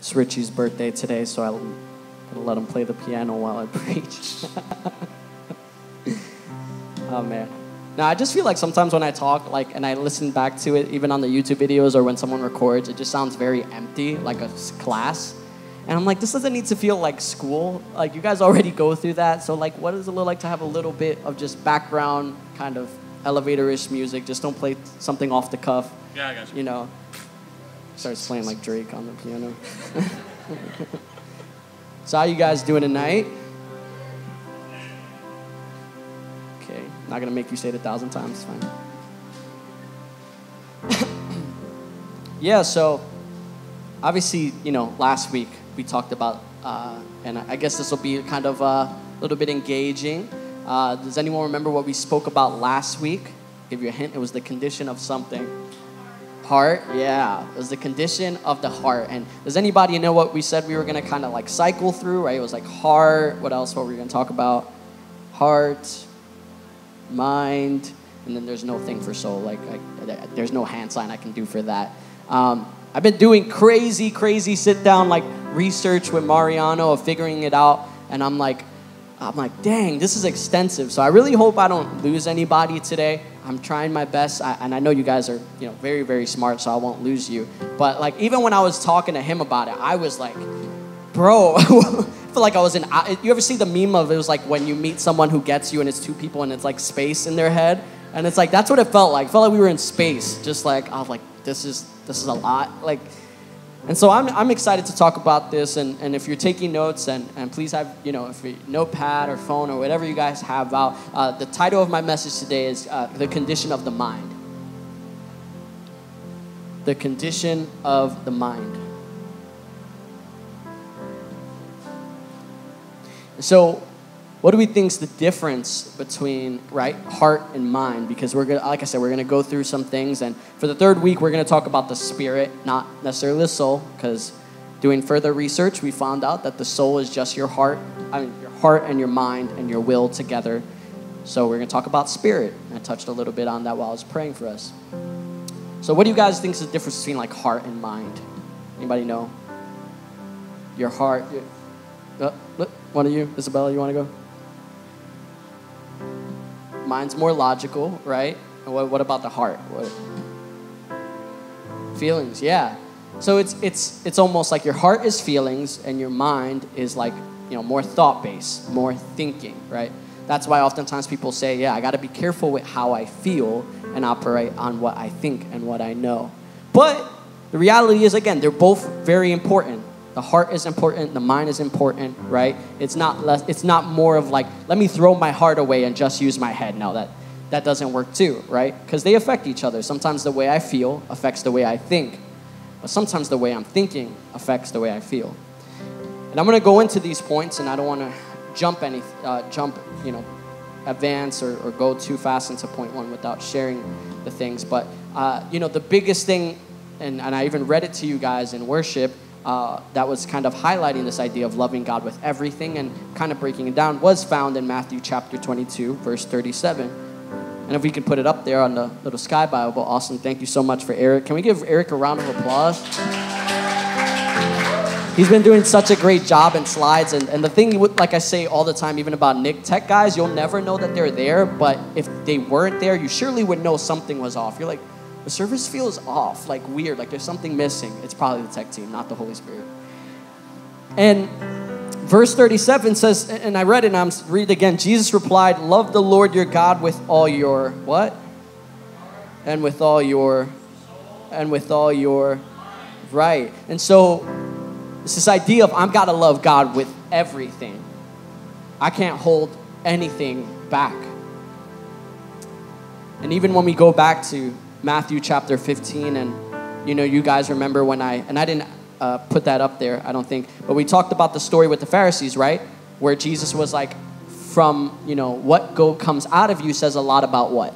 It's Richie's birthday today, so I'm gonna let him play the piano while I preach. oh man. Now I just feel like sometimes when I talk, like, and I listen back to it, even on the YouTube videos or when someone records, it just sounds very empty, like a class. And I'm like, this doesn't need to feel like school. Like you guys already go through that. So like, what does it look like to have a little bit of just background kind of elevator-ish music? Just don't play something off the cuff. Yeah, I got you. You know, starts playing like Drake on the piano. so how you guys doing tonight? Okay, not gonna make you say it a thousand times. It's fine. yeah. So obviously, you know, last week we talked about, uh, and I guess this will be kind of uh, a little bit engaging. Uh, does anyone remember what we spoke about last week? Give you a hint. It was the condition of something. Heart, yeah. It was the condition of the heart. And does anybody know what we said we were gonna kind of like cycle through, right? It was like heart. What else? What were we gonna talk about? Heart, mind, and then there's no thing for soul. Like, like there's no hand sign I can do for that. Um, I've been doing crazy, crazy sit down like research with Mariano of figuring it out, and I'm like, I'm like, dang, this is extensive. So I really hope I don't lose anybody today. I'm trying my best, I, and I know you guys are, you know, very, very smart, so I won't lose you. But like, even when I was talking to him about it, I was like, bro, I feel like I was in. You ever see the meme of it was like when you meet someone who gets you, and it's two people, and it's like space in their head, and it's like that's what it felt like. It felt like we were in space, just like I was like, this is this is a lot, like. And so I'm, I'm excited to talk about this. And, and if you're taking notes, and, and please have, you know, if you, notepad or phone or whatever you guys have out, uh, the title of my message today is uh, The Condition of the Mind. The Condition of the Mind. So, what do we think is the difference between right heart and mind? Because we're gonna, like I said, we're gonna go through some things, and for the third week, we're gonna talk about the spirit, not necessarily the soul. Because doing further research, we found out that the soul is just your heart, I mean, your heart and your mind and your will together. So we're gonna talk about spirit. I touched a little bit on that while I was praying for us. So, what do you guys think is the difference between like heart and mind? Anybody know? Your heart. Your, uh, one of you, Isabella, you want to go? Mine's more logical, right? And what, what about the heart? What? Feelings, yeah. So it's it's it's almost like your heart is feelings and your mind is like you know more thought based, more thinking, right? That's why oftentimes people say, yeah, I got to be careful with how I feel and operate on what I think and what I know. But the reality is, again, they're both very important. The heart is important. The mind is important, right? It's not less. It's not more of like, let me throw my heart away and just use my head. No, that that doesn't work too, right? Because they affect each other. Sometimes the way I feel affects the way I think, but sometimes the way I'm thinking affects the way I feel. And I'm going to go into these points, and I don't want to jump any, uh, jump, you know, advance or, or go too fast into point one without sharing the things. But uh, you know, the biggest thing, and, and I even read it to you guys in worship. Uh, that was kind of highlighting this idea of loving God with everything and kind of breaking it down was found in Matthew chapter 22, verse 37. And if we can put it up there on the little sky Bible, awesome. Thank you so much for Eric. Can we give Eric a round of applause? He's been doing such a great job in slides. And, and the thing, like I say all the time, even about Nick, tech guys, you'll never know that they're there. But if they weren't there, you surely would know something was off. You're like, the service feels off, like weird, like there's something missing. It's probably the tech team, not the Holy Spirit. And verse 37 says, and I read it and I'm read again. Jesus replied, Love the Lord your God with all your what? And with all your and with all your right. And so it's this idea of I've got to love God with everything. I can't hold anything back. And even when we go back to Matthew chapter 15, and you know, you guys remember when I, and I didn't uh, put that up there, I don't think, but we talked about the story with the Pharisees, right? Where Jesus was like, from, you know, what go comes out of you says a lot about what?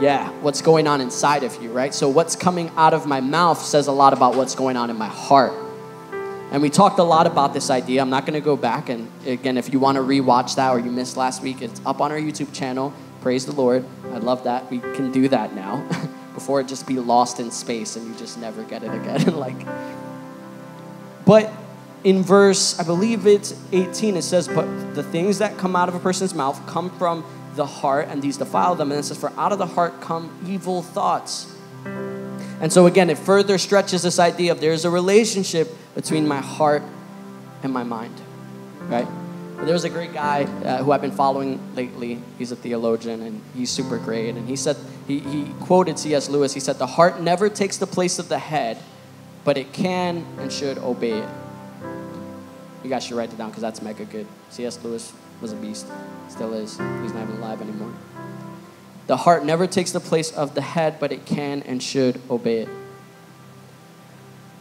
Yeah, what's going on inside of you, right? So what's coming out of my mouth says a lot about what's going on in my heart. And we talked a lot about this idea. I'm not going to go back. And again, if you want to rewatch that or you missed last week, it's up on our YouTube channel. Praise the Lord. I love that. We can do that now. before it just be lost in space and you just never get it again. like, but in verse, I believe it's 18, it says, But the things that come out of a person's mouth come from the heart, and these defile them. And it says, For out of the heart come evil thoughts. And so, again, it further stretches this idea of there's a relationship between my heart and my mind, right? There was a great guy uh, who I've been following lately. He's a theologian and he's super great. And he said, he, he quoted C.S. Lewis. He said, The heart never takes the place of the head, but it can and should obey it. You guys should write it down because that's mega good. C.S. Lewis was a beast, still is. He's not even alive anymore. The heart never takes the place of the head, but it can and should obey it.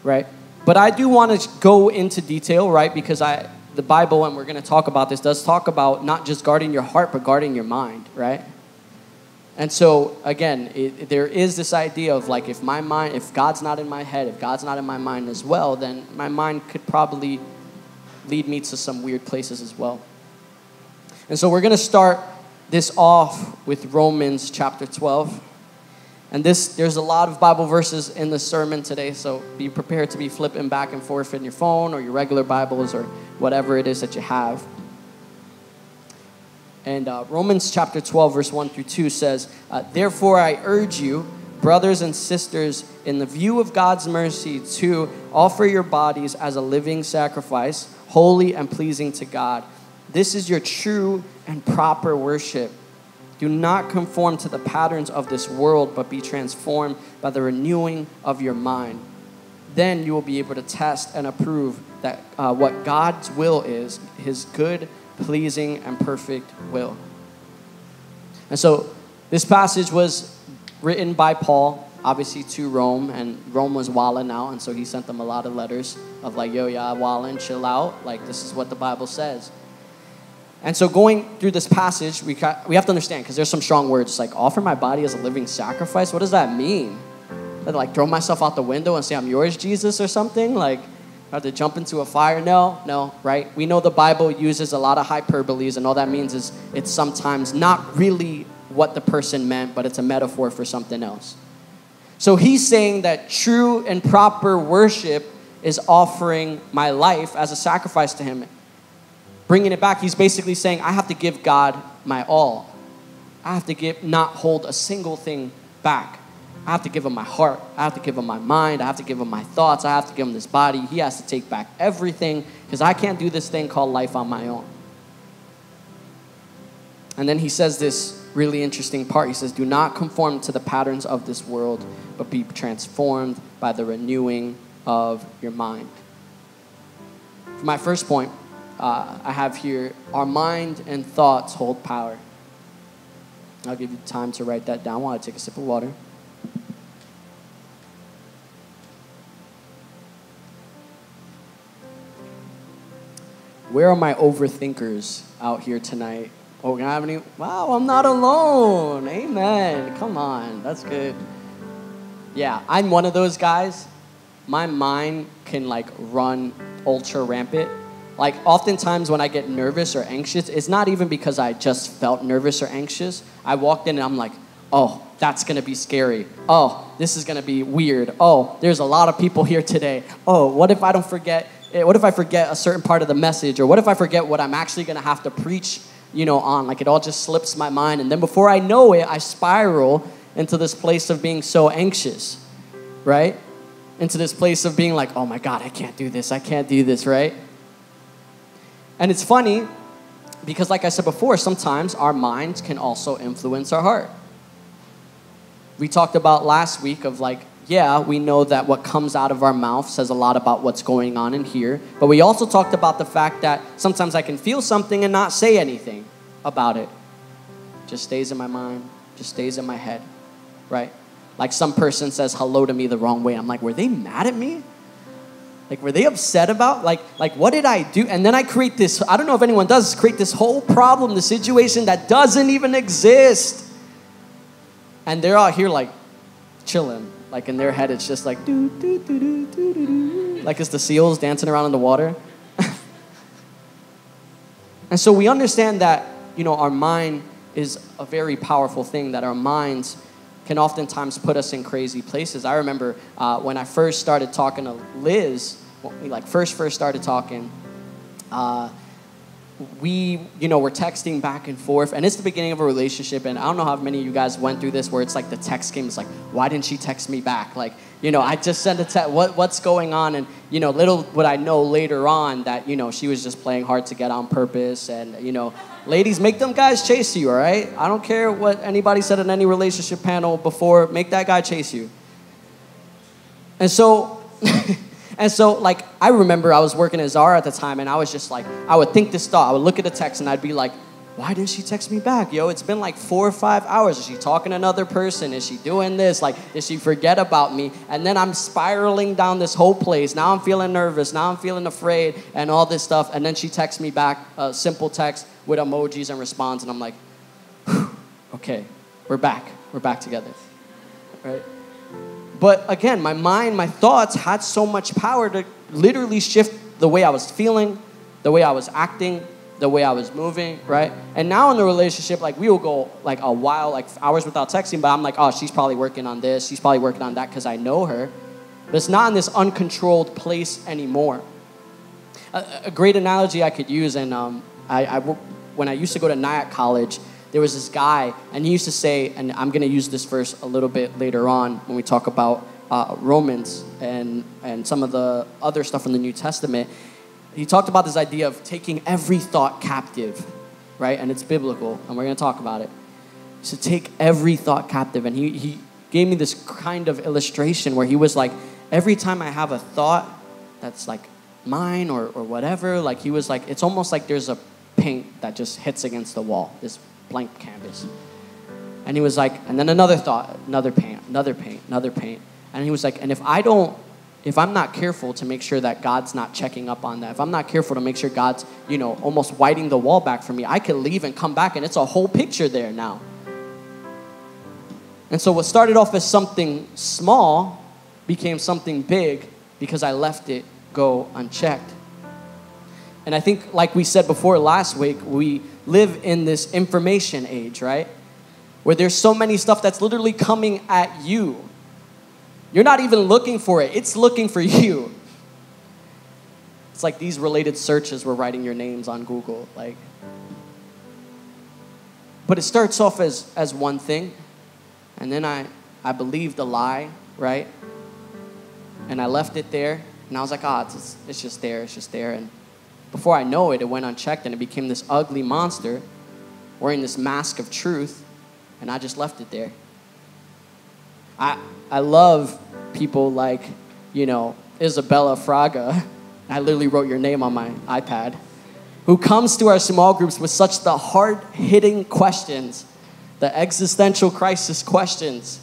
Right? But I do want to go into detail, right? Because I, the Bible, and we're going to talk about this, does talk about not just guarding your heart, but guarding your mind, right? And so, again, it, there is this idea of like, if my mind, if God's not in my head, if God's not in my mind as well, then my mind could probably lead me to some weird places as well. And so we're going to start this off with Romans chapter 12. And this there's a lot of Bible verses in the sermon today, so be prepared to be flipping back and forth in your phone or your regular Bibles or whatever it is that you have. And uh, Romans chapter 12, verse 1 through 2 says, uh, Therefore I urge you, brothers and sisters, in the view of God's mercy, to offer your bodies as a living sacrifice holy and pleasing to God. This is your true and proper worship. Do not conform to the patterns of this world, but be transformed by the renewing of your mind. Then you will be able to test and approve that uh, what God's will is, His good, pleasing, and perfect will. And so, this passage was written by Paul obviously to Rome, and Rome was wilding out, and so he sent them a lot of letters of like, yo, yeah, wilding, chill out. Like, this is what the Bible says. And so going through this passage, we, ca- we have to understand, because there's some strong words, like, offer my body as a living sacrifice. What does that mean? Like, throw myself out the window and say, I'm yours, Jesus, or something? Like, I have to jump into a fire? No, no, right? We know the Bible uses a lot of hyperboles, and all that means is it's sometimes not really what the person meant, but it's a metaphor for something else. So he's saying that true and proper worship is offering my life as a sacrifice to him. Bringing it back, he's basically saying, I have to give God my all. I have to give, not hold a single thing back. I have to give him my heart. I have to give him my mind. I have to give him my thoughts. I have to give him this body. He has to take back everything because I can't do this thing called life on my own. And then he says this really interesting part. He says, Do not conform to the patterns of this world, but be transformed by the renewing of your mind. For my first point, uh, I have here our mind and thoughts hold power. I'll give you time to write that down while I take a sip of water. Where are my overthinkers out here tonight? Oh, can I have any? Wow, I'm not alone. Amen. Come on, that's good. Yeah, I'm one of those guys. My mind can like run ultra rampant. Like oftentimes when I get nervous or anxious, it's not even because I just felt nervous or anxious. I walked in and I'm like, oh, that's gonna be scary. Oh, this is gonna be weird. Oh, there's a lot of people here today. Oh, what if I don't forget? Eh, what if I forget a certain part of the message? Or what if I forget what I'm actually gonna have to preach you know, on. Like it all just slips my mind. And then before I know it, I spiral into this place of being so anxious, right? Into this place of being like, oh my God, I can't do this. I can't do this, right? And it's funny because, like I said before, sometimes our minds can also influence our heart. We talked about last week of like yeah, we know that what comes out of our mouth says a lot about what's going on in here. But we also talked about the fact that sometimes I can feel something and not say anything about it. Just stays in my mind, just stays in my head, right? Like some person says hello to me the wrong way. I'm like, were they mad at me? Like, were they upset about? Like, like what did I do? And then I create this, I don't know if anyone does, create this whole problem, the situation that doesn't even exist. And they're out here like chilling like in their head, it's just like do do do do do do like it's the seals dancing around in the water. and so we understand that you know our mind is a very powerful thing. That our minds can oftentimes put us in crazy places. I remember uh, when I first started talking to Liz, when we like first first started talking. Uh, we, you know, we're texting back and forth, and it's the beginning of a relationship. And I don't know how many of you guys went through this, where it's like the text game is like, why didn't she text me back? Like, you know, I just sent a text. What, what's going on? And you know, little would I know later on that you know she was just playing hard to get on purpose. And you know, ladies, make them guys chase you. All right, I don't care what anybody said in any relationship panel before. Make that guy chase you. And so. And so, like, I remember I was working at Zara at the time, and I was just like, I would think this thought. I would look at the text, and I'd be like, why didn't she text me back? Yo, it's been like four or five hours. Is she talking to another person? Is she doing this? Like, did she forget about me? And then I'm spiraling down this whole place. Now I'm feeling nervous. Now I'm feeling afraid and all this stuff. And then she texts me back a simple text with emojis and responds. And I'm like, okay, we're back. We're back together. Right? But again, my mind, my thoughts had so much power to literally shift the way I was feeling, the way I was acting, the way I was moving, right? And now in the relationship, like we will go like a while, like hours without texting, but I'm like, oh, she's probably working on this, she's probably working on that because I know her. But it's not in this uncontrolled place anymore. A, a great analogy I could use, and um, I, I, when I used to go to Nyack College, there was this guy, and he used to say, and I'm going to use this verse a little bit later on when we talk about uh, Romans and, and some of the other stuff in the New Testament. He talked about this idea of taking every thought captive, right? And it's biblical, and we're going to talk about it. To take every thought captive. And he, he gave me this kind of illustration where he was like, every time I have a thought that's like mine or, or whatever, like he was like, it's almost like there's a paint that just hits against the wall, this blank canvas. And he was like, and then another thought, another paint, another paint, another paint. And he was like, and if I don't, if I'm not careful to make sure that God's not checking up on that, if I'm not careful to make sure God's, you know, almost whiting the wall back for me, I could leave and come back and it's a whole picture there now. And so what started off as something small became something big because I left it go unchecked. And I think, like we said before last week, we live in this information age, right? Where there's so many stuff that's literally coming at you. You're not even looking for it, it's looking for you. It's like these related searches were writing your names on Google. Like, but it starts off as, as one thing, and then I, I believed a lie, right? And I left it there, and I was like, ah, oh, it's, it's just there, it's just there. And before I know it, it went unchecked and it became this ugly monster wearing this mask of truth, and I just left it there. I, I love people like, you know, Isabella Fraga. I literally wrote your name on my iPad. Who comes to our small groups with such the hard hitting questions, the existential crisis questions.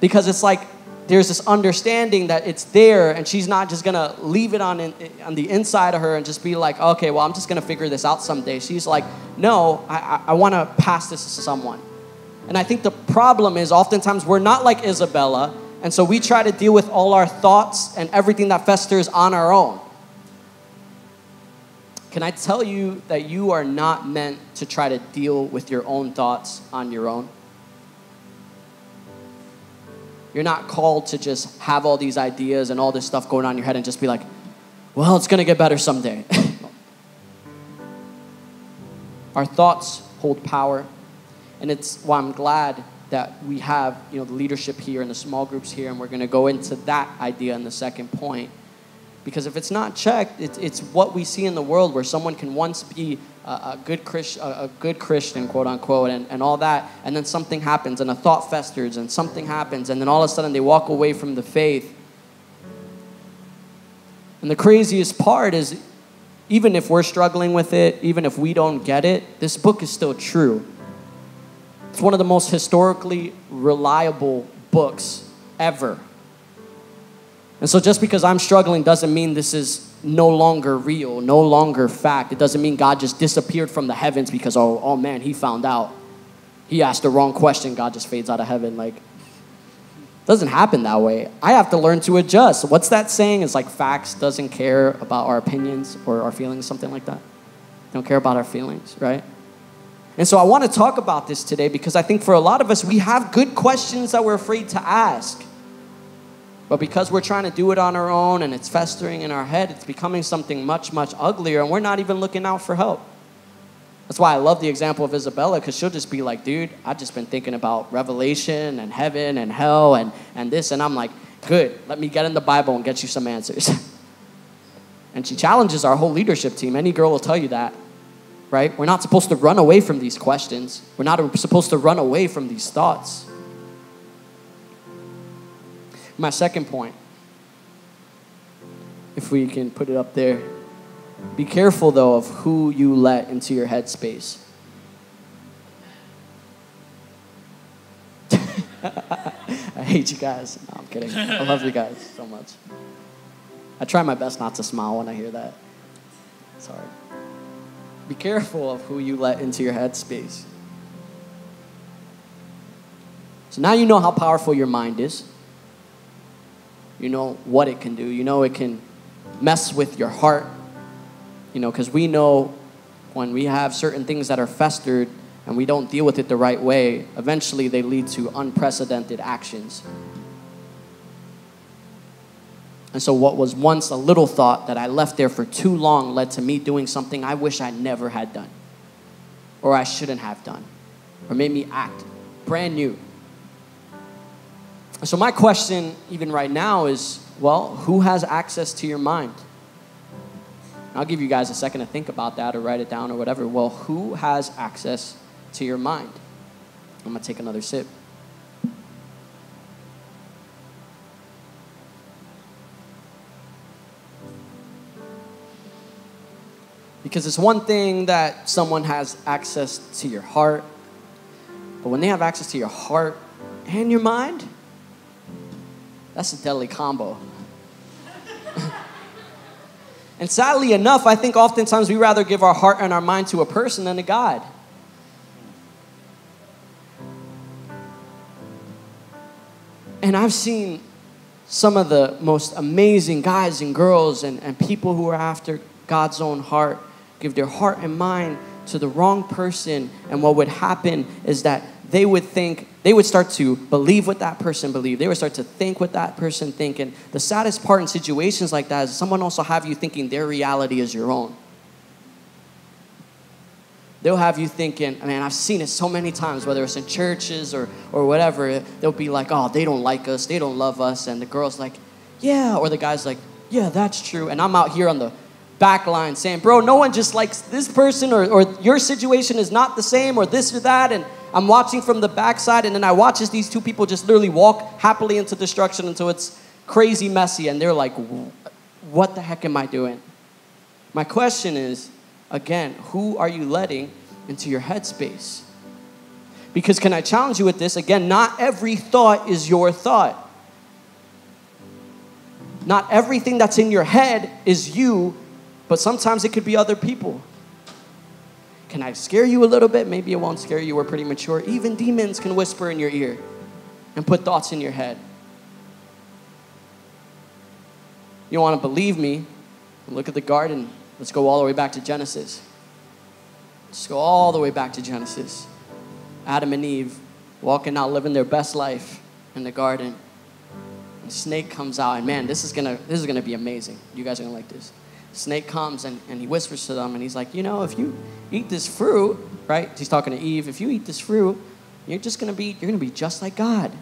Because it's like, there's this understanding that it's there and she's not just gonna leave it on, in, on the inside of her and just be like okay well i'm just gonna figure this out someday she's like no i, I, I want to pass this to someone and i think the problem is oftentimes we're not like isabella and so we try to deal with all our thoughts and everything that festers on our own can i tell you that you are not meant to try to deal with your own thoughts on your own you're not called to just have all these ideas and all this stuff going on in your head and just be like, well, it's going to get better someday. Our thoughts hold power. And it's why I'm glad that we have, you know, the leadership here and the small groups here, and we're going to go into that idea in the second point. Because if it's not checked, it's, it's what we see in the world where someone can once be a, a good, Christ, a, a, good Christian, quote unquote, and, and all that, and then something happens and a thought festers and something happens, and then all of a sudden they walk away from the faith. And the craziest part is, even if we're struggling with it, even if we don't get it, this book is still true. It's one of the most historically reliable books ever. And so just because I'm struggling doesn't mean this is no longer real, no longer fact. It doesn't mean God just disappeared from the heavens because, oh, oh man, he found out. He asked the wrong question, God just fades out of heaven. Like, doesn't happen that way. I have to learn to adjust. What's that saying? It's like facts doesn't care about our opinions or our feelings, something like that. Don't care about our feelings, right? And so I want to talk about this today because I think for a lot of us, we have good questions that we're afraid to ask. But because we're trying to do it on our own and it's festering in our head, it's becoming something much, much uglier, and we're not even looking out for help. That's why I love the example of Isabella, because she'll just be like, dude, I've just been thinking about revelation and heaven and hell and, and this. And I'm like, good, let me get in the Bible and get you some answers. and she challenges our whole leadership team. Any girl will tell you that, right? We're not supposed to run away from these questions, we're not supposed to run away from these thoughts. My second point, if we can put it up there, be careful though of who you let into your headspace. I hate you guys. No, I'm kidding. I love you guys so much. I try my best not to smile when I hear that. Sorry. Be careful of who you let into your headspace. So now you know how powerful your mind is. You know what it can do. You know it can mess with your heart. You know, because we know when we have certain things that are festered and we don't deal with it the right way, eventually they lead to unprecedented actions. And so, what was once a little thought that I left there for too long led to me doing something I wish I never had done, or I shouldn't have done, or made me act brand new. So, my question, even right now, is well, who has access to your mind? I'll give you guys a second to think about that or write it down or whatever. Well, who has access to your mind? I'm going to take another sip. Because it's one thing that someone has access to your heart, but when they have access to your heart and your mind, that's a deadly combo. and sadly enough, I think oftentimes we rather give our heart and our mind to a person than to God. And I've seen some of the most amazing guys and girls and, and people who are after God's own heart give their heart and mind to the wrong person. And what would happen is that they would think, they would start to believe what that person believed. They would start to think what that person think. And the saddest part in situations like that is someone also have you thinking their reality is your own. They'll have you thinking, I mean, I've seen it so many times, whether it's in churches or, or whatever. They'll be like, oh, they don't like us, they don't love us. And the girl's like, yeah. Or the guy's like, yeah, that's true. And I'm out here on the back line saying, bro, no one just likes this person or, or your situation is not the same or this or that. And I'm watching from the backside and then I watch as these two people just literally walk happily into destruction until it's crazy messy and they're like, what the heck am I doing? My question is, again, who are you letting into your headspace? Because can I challenge you with this? Again, not every thought is your thought. Not everything that's in your head is you but sometimes it could be other people. Can I scare you a little bit? Maybe it won't scare you. We're pretty mature. Even demons can whisper in your ear and put thoughts in your head. You want to believe me? Look at the garden. Let's go all the way back to Genesis. Let's go all the way back to Genesis. Adam and Eve walking out, living their best life in the garden. And snake comes out, and man, this is gonna this is gonna be amazing. You guys are gonna like this snake comes and, and he whispers to them and he's like, you know, if you eat this fruit, right? He's talking to Eve, if you eat this fruit, you're just gonna be, you're gonna be just like God.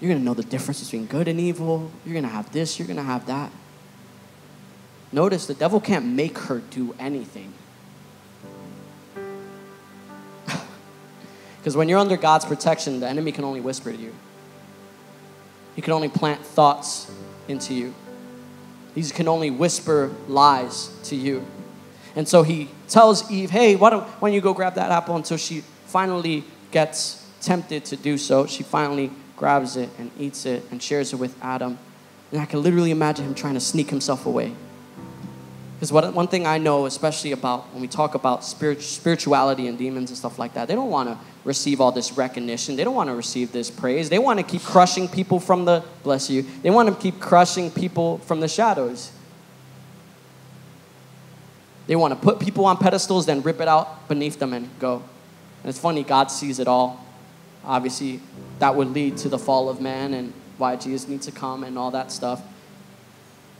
You're gonna know the difference between good and evil. You're gonna have this, you're gonna have that. Notice the devil can't make her do anything. Because when you're under God's protection, the enemy can only whisper to you. He can only plant thoughts into you. These can only whisper lies to you. And so he tells Eve, hey, why don't, why don't you go grab that apple until she finally gets tempted to do so. She finally grabs it and eats it and shares it with Adam. And I can literally imagine him trying to sneak himself away. Because one thing I know, especially about when we talk about spirit, spirituality and demons and stuff like that, they don't want to receive all this recognition. They don't want to receive this praise. They want to keep crushing people from the, bless you, they want to keep crushing people from the shadows. They want to put people on pedestals, then rip it out beneath them and go. And it's funny, God sees it all. Obviously, that would lead to the fall of man and why Jesus needs to come and all that stuff.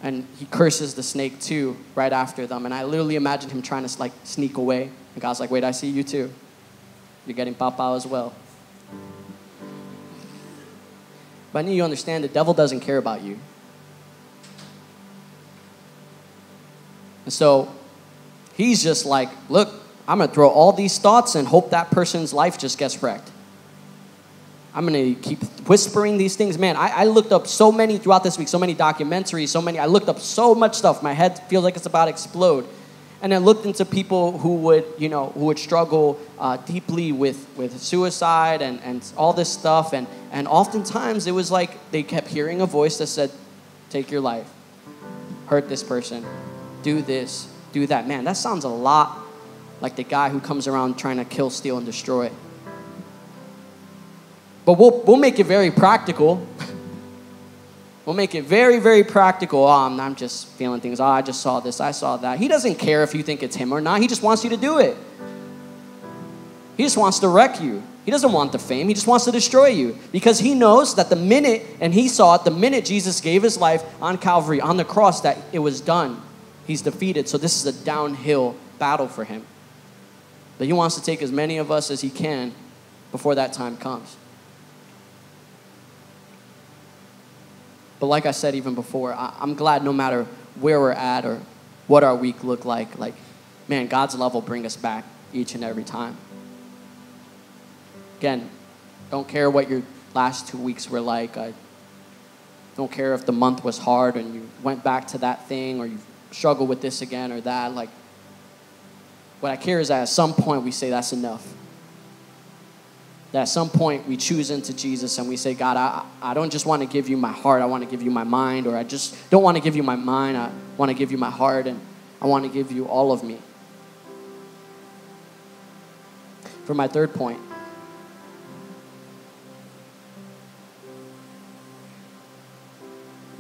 And he curses the snake too right after them. And I literally imagine him trying to like sneak away. And God's like, wait, I see you too. You're getting papa as well. But I need you to understand the devil doesn't care about you. And so he's just like, look, I'm going to throw all these thoughts and hope that person's life just gets wrecked. I'm going to keep whispering these things. Man, I, I, looked up so many throughout this week, so many documentaries, so many. I looked up so much stuff. My head feels like it's about to explode. And I looked into people who would, you know, who would struggle uh, deeply with, with suicide and, and all this stuff. And, and oftentimes it was like they kept hearing a voice that said, take your life, hurt this person, do this, do that. Man, that sounds a lot like the guy who comes around trying to kill, steal, and destroy. But we'll, we'll make it very practical. we'll make it very, very practical. Oh, I'm, I'm just feeling things. Oh, I just saw this, I saw that. He doesn't care if you think it's him or not. He just wants you to do it. He just wants to wreck you. He doesn't want the fame. He just wants to destroy you because he knows that the minute, and he saw it, the minute Jesus gave his life on Calvary, on the cross, that it was done. He's defeated. So this is a downhill battle for him. But he wants to take as many of us as he can before that time comes. But like I said even before, I, am glad no matter where we're at or what our week looked like, like, man, God's love will bring us back each and every time. Again, don't care what your last two weeks were like. I don't care if the month was hard and you went back to that thing or you struggled with this again or that. Like, what I care is that at some point we say that's enough that at some point we choose into Jesus and we say, God, I, I don't just want to give you my heart, I want to give you my mind, or I just don't want to give you my mind, I want to give you my heart, and I want to give you all of me. For my third point,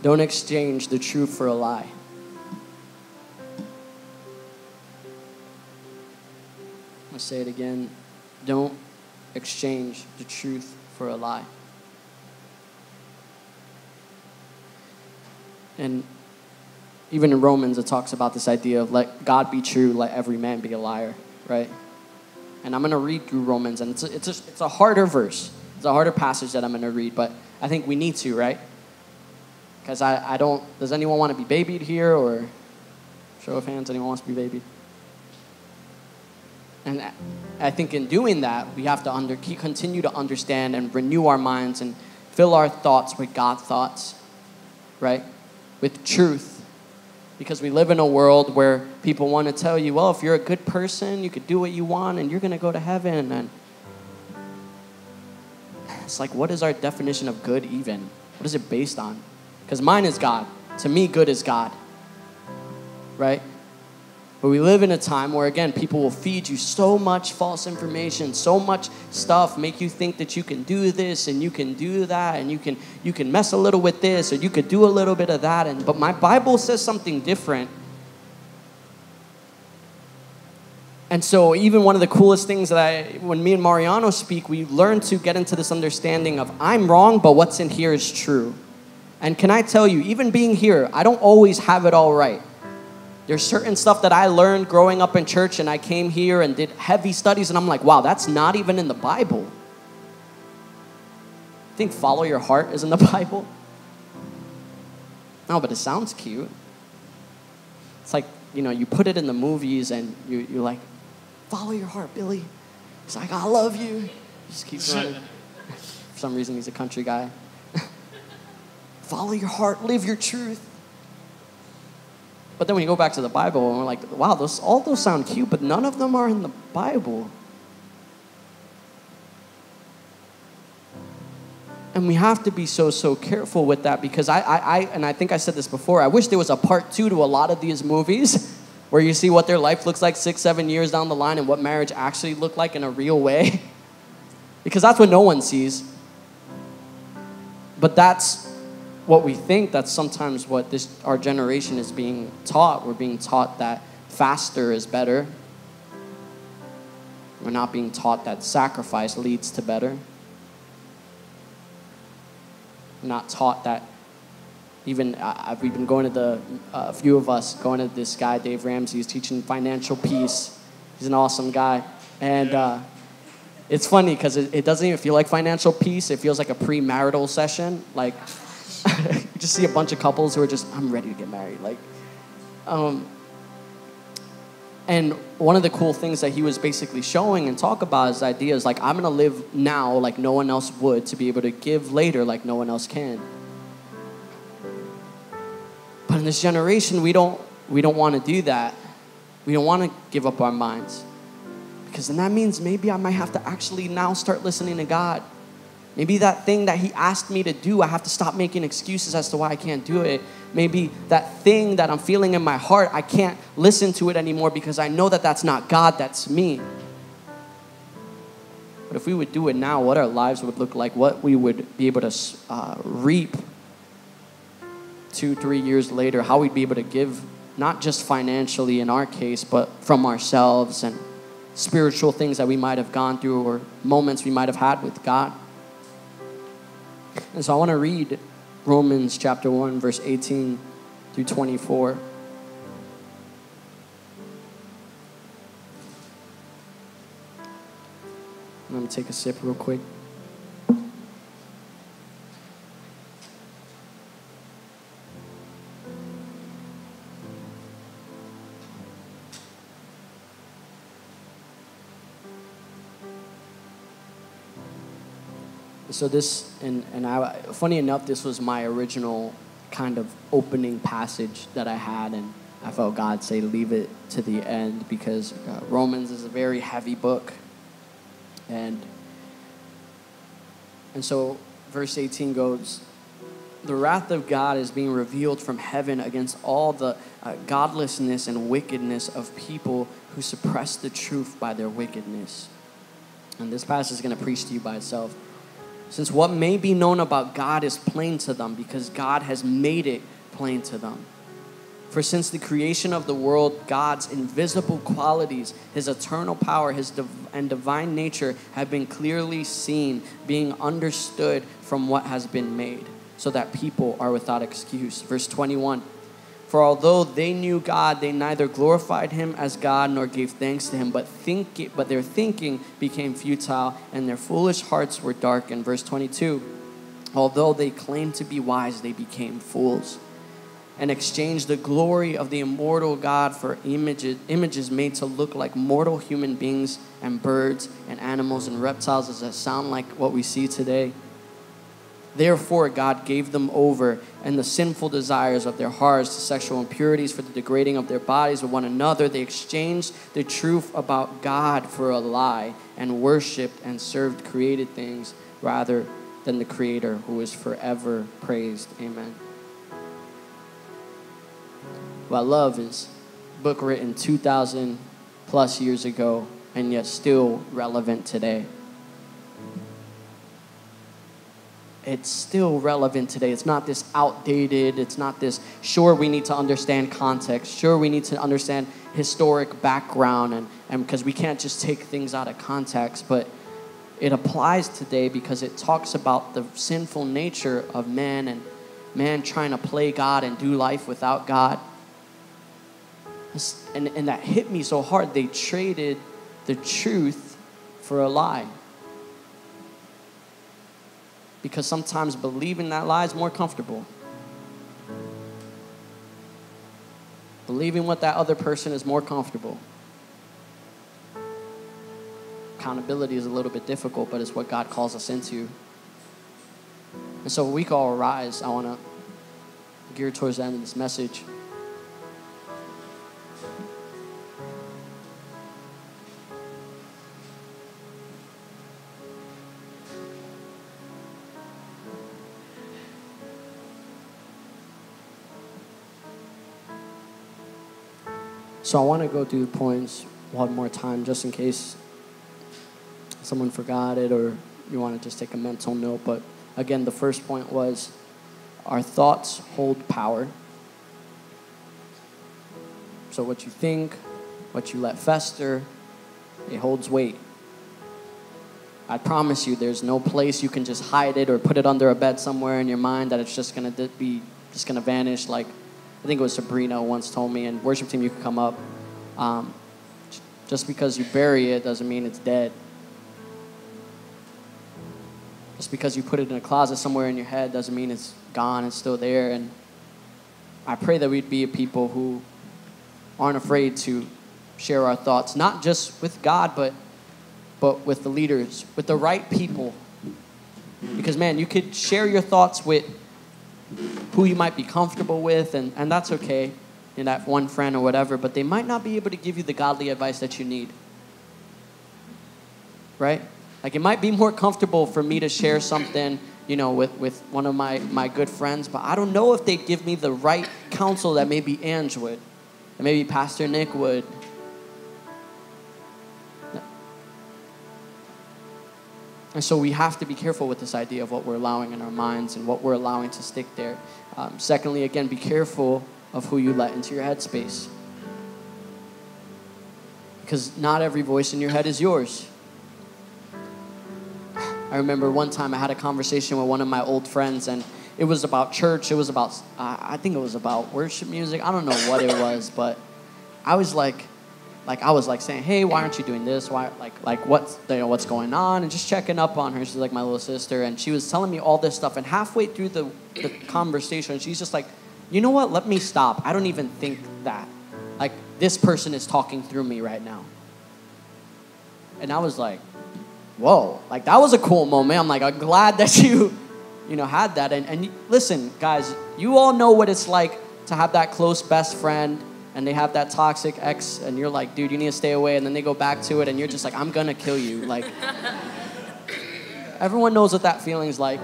don't exchange the truth for a lie. I'll say it again. Don't exchange the truth for a lie. And even in Romans, it talks about this idea of let God be true, let every man be a liar, right? And I'm going to read through Romans, and it's a, it's, a, it's a harder verse. It's a harder passage that I'm going to read, but I think we need to, right? Because I, I don't, does anyone want to be babied here, or show of hands, anyone wants to be babied? And I think in doing that, we have to under, continue to understand and renew our minds and fill our thoughts with God thoughts, right? With truth. Because we live in a world where people want to tell you, well, if you're a good person, you could do what you want and you're going to go to heaven. And it's like, what is our definition of good even? What is it based on? Because mine is God. To me, good is God, right? But we live in a time where, again, people will feed you so much false information, so much stuff, make you think that you can do this and you can do that, and you can you can mess a little with this, or you could do a little bit of that. And but my Bible says something different. And so, even one of the coolest things that I, when me and Mariano speak, we learn to get into this understanding of I'm wrong, but what's in here is true. And can I tell you, even being here, I don't always have it all right. There's certain stuff that I learned growing up in church, and I came here and did heavy studies, and I'm like, wow, that's not even in the Bible. I think follow your heart is in the Bible. No, but it sounds cute. It's like, you know, you put it in the movies and you, you're like, follow your heart, Billy. He's like, I love you. Just keeps running. For some reason, he's a country guy. follow your heart, live your truth. But then when you go back to the Bible, and we're like, wow, those, all those sound cute, but none of them are in the Bible. And we have to be so, so careful with that because I, I, I, and I think I said this before, I wish there was a part two to a lot of these movies where you see what their life looks like six, seven years down the line and what marriage actually looked like in a real way. because that's what no one sees. But that's what we think that's sometimes what this our generation is being taught we're being taught that faster is better. We're not being taught that sacrifice leads to better. We're not taught that even uh, we've been going to the uh, a few of us going to this guy Dave Ramsey who's teaching financial peace. He's an awesome guy, and uh, it's funny because it, it, doesn't even feel like financial peace. It feels like a premarital session. Like just see a bunch of couples who are just I'm ready to get married. Like, um, and one of the cool things that he was basically showing and talk about is ideas like I'm gonna live now like no one else would to be able to give later like no one else can. But in this generation, we don't, we don't want to do that. We don't want to give up our minds. Because then that means maybe I might have to actually now start listening to God. Maybe that thing that He asked me to do, I have to stop making excuses as to why I can't do it. Maybe that thing that I'm feeling in my heart, I can't listen to it anymore because I know that that's not God, that's me. But if we would do it now, what our lives would look like, what we would be able to uh, reap two, three years later, how we'd be able to give, not just financially in our case, but from ourselves and spiritual things that we might have gone through or moments we might have had with God. And so I want to read Romans chapter 1, verse 18 through 24. I'm going to take a sip real quick. So this and and I funny enough this was my original kind of opening passage that I had and I felt God say leave it to the end because uh, Romans is a very heavy book and and so verse 18 goes the wrath of God is being revealed from heaven against all the uh, godlessness and wickedness of people who suppress the truth by their wickedness. And this passage is going to preach to you by itself since what may be known about God is plain to them because God has made it plain to them. For since the creation of the world, God's invisible qualities, his eternal power, his div- and divine nature have been clearly seen, being understood from what has been made, so that people are without excuse. Verse 21 for although they knew God, they neither glorified him as God nor gave thanks to him, but think but their thinking became futile and their foolish hearts were darkened. Verse 22. Although they claimed to be wise, they became fools and exchanged the glory of the immortal God for images, images made to look like mortal human beings and birds and animals and reptiles. Does that sound like what we see today? Therefore, God gave them over and the sinful desires of their hearts to sexual impurities for the degrading of their bodies with one another. They exchanged the truth about God for a lie and worshiped and served created things rather than the Creator who is forever praised. Amen. What love is book written 2,000 plus years ago and yet still relevant today. It's still relevant today. It's not this outdated, it's not this, sure, we need to understand context, sure, we need to understand historic background, and, and because we can't just take things out of context, but it applies today because it talks about the sinful nature of man and man trying to play God and do life without God. And, and that hit me so hard. They traded the truth for a lie because sometimes believing that lie is more comfortable. Believing what that other person is more comfortable. Accountability is a little bit difficult, but it's what God calls us into. And so we call Arise, I want to gear towards the end of this message. So I want to go through the points one more time just in case someone forgot it or you want to just take a mental note. But again, the first point was our thoughts hold power. So what you think, what you let fester, it holds weight. I promise you, there's no place you can just hide it or put it under a bed somewhere in your mind that it's just gonna be just gonna vanish. Like I think it was Sabrina once told me, and worship team, you can come up. Um, just because you bury it doesn't mean it's dead. Just because you put it in a closet somewhere in your head doesn't mean it's gone. It's still there. And I pray that we'd be a people who aren't afraid to share our thoughts, not just with God, but but with the leaders, with the right people. Because, man, you could share your thoughts with who you might be comfortable with, and, and that's okay, in that one friend or whatever, but they might not be able to give you the godly advice that you need. Right? Like, it might be more comfortable for me to share something, you know, with, with one of my, my good friends, but I don't know if they'd give me the right counsel that maybe Ange would, and maybe Pastor Nick would, And so we have to be careful with this idea of what we're allowing in our minds and what we're allowing to stick there. Um, secondly, again, be careful of who you let into your headspace. Because not every voice in your head is yours. I remember one time I had a conversation with one of my old friends, and it was about church. It was about, uh, I think it was about worship music. I don't know what it was, but I was like, like I was like saying, hey, why aren't you doing this? Why like like what's you know what's going on? And just checking up on her. She's like my little sister, and she was telling me all this stuff. And halfway through the, the conversation, she's just like, you know what? Let me stop. I don't even think that. Like this person is talking through me right now. And I was like, whoa, like that was a cool moment. I'm like, I'm glad that you, you know, had that. And and listen, guys, you all know what it's like to have that close best friend and they have that toxic ex and you're like dude you need to stay away and then they go back to it and you're just like i'm gonna kill you like everyone knows what that feeling's like.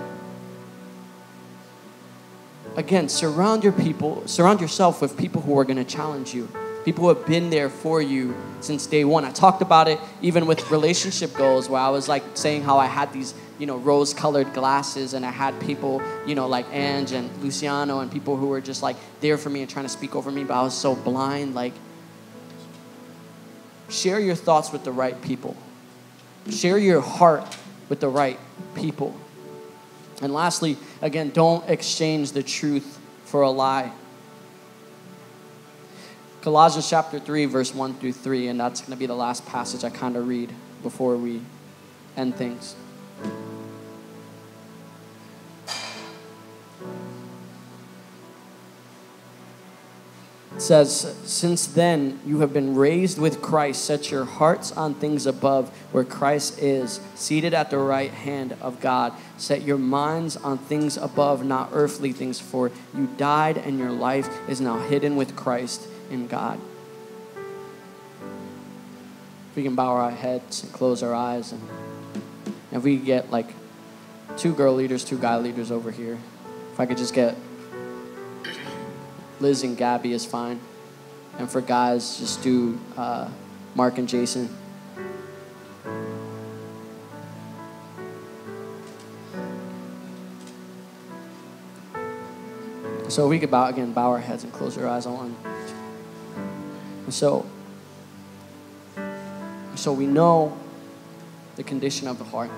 Again surround your people surround yourself with people who are to challenge you people who have been there for you since day one. I talked about it even with relationship goals where i was like saying how i had these you know, rose colored glasses, and I had people, you know, like Ange and Luciano, and people who were just like there for me and trying to speak over me, but I was so blind. Like, share your thoughts with the right people, share your heart with the right people. And lastly, again, don't exchange the truth for a lie. Colossians chapter 3, verse 1 through 3, and that's going to be the last passage I kind of read before we end things. It says, Since then you have been raised with Christ, set your hearts on things above where Christ is, seated at the right hand of God. Set your minds on things above, not earthly things, for you died and your life is now hidden with Christ in God. If we can bow our heads and close our eyes, and if we get like two girl leaders, two guy leaders over here, if I could just get Liz and Gabby is fine. And for guys, just do uh, Mark and Jason. So we could bow again, bow our heads and close our eyes on. So, so we know the condition of the heart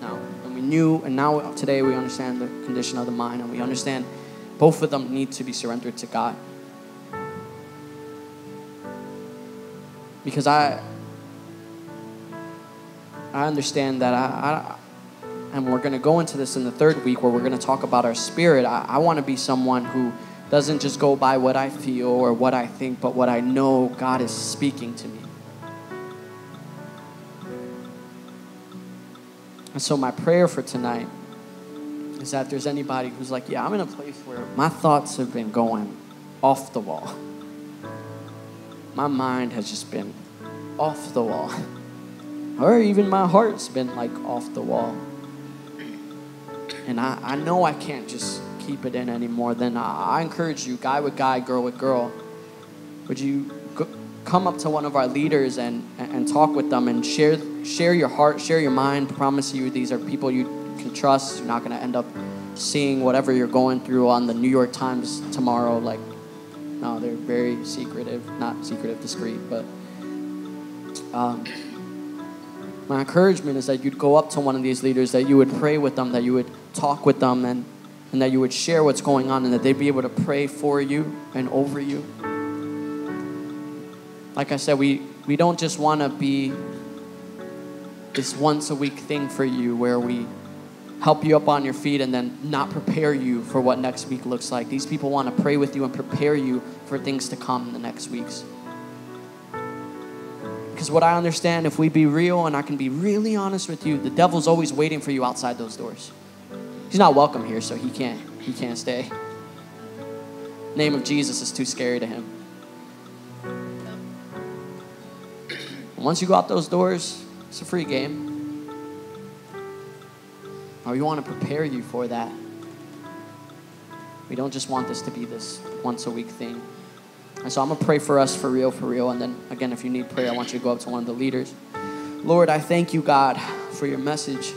now, and we knew, and now today we understand the condition of the mind, and we understand both of them need to be surrendered to God. Because I I understand that I, I and we're going to go into this in the third week where we're going to talk about our spirit. I, I want to be someone who doesn't just go by what I feel or what I think, but what I know God is speaking to me. And so, my prayer for tonight is that there's anybody who's like, yeah, I'm in a place where my thoughts have been going off the wall. My mind has just been off the wall. Or even my heart's been like off the wall. And I, I know I can't just keep it in anymore. Then I, I encourage you, guy with guy, girl with girl, would you go, come up to one of our leaders and, and, and talk with them and share, share your heart, share your mind. Promise you, these are people you can trust. You're not going to end up seeing whatever you're going through on the New York Times tomorrow. Like, No, they're very secretive, not secretive, discreet, but um, my encouragement is that you'd go up to one of these leaders, that you would pray with them, that you would talk with them, and, and that you would share what's going on, and that they'd be able to pray for you and over you. Like I said, we, we don't just want to be this once a week thing for you where we help you up on your feet and then not prepare you for what next week looks like. These people want to pray with you and prepare you for things to come in the next weeks. Because what I understand, if we be real and I can be really honest with you, the devil's always waiting for you outside those doors. He's not welcome here, so he can't he can't stay. Name of Jesus is too scary to him. Once you go out those doors, it's a free game. We want to prepare you for that. We don't just want this to be this once a week thing. And so I'm going to pray for us for real, for real. And then again, if you need prayer, I want you to go up to one of the leaders. Lord, I thank you, God, for your message.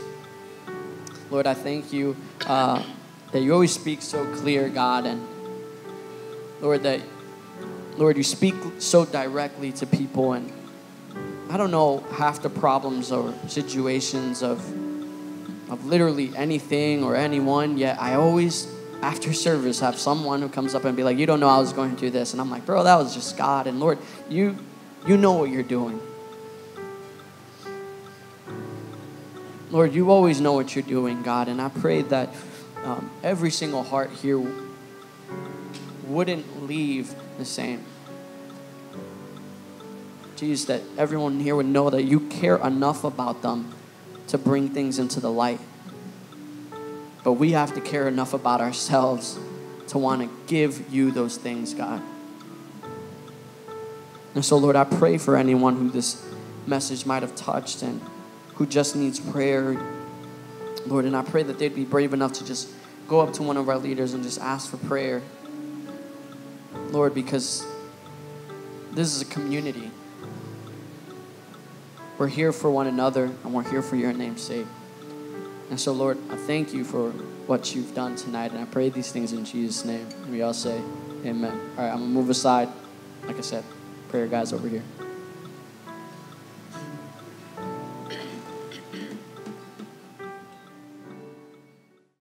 Lord, I thank you uh, that you always speak so clear, God. And Lord, that, Lord, you speak so directly to people. And I don't know half the problems or situations of, of literally anything or anyone, yet I always after service have someone who comes up and be like, "You don't know I was going through this," and I'm like, "Bro, that was just God." And Lord, you you know what you're doing. Lord, you always know what you're doing, God, and I pray that um, every single heart here wouldn't leave the same. Jesus, that everyone here would know that you care enough about them to bring things into the light. But we have to care enough about ourselves to want to give you those things, God. And so, Lord, I pray for anyone who this message might have touched and who just needs prayer, Lord. And I pray that they'd be brave enough to just go up to one of our leaders and just ask for prayer, Lord, because this is a community. We're here for one another and we're here for your name's sake. And so, Lord, I thank you for what you've done tonight. And I pray these things in Jesus' name. We all say, Amen. All right, I'm going to move aside. Like I said, prayer guys over here.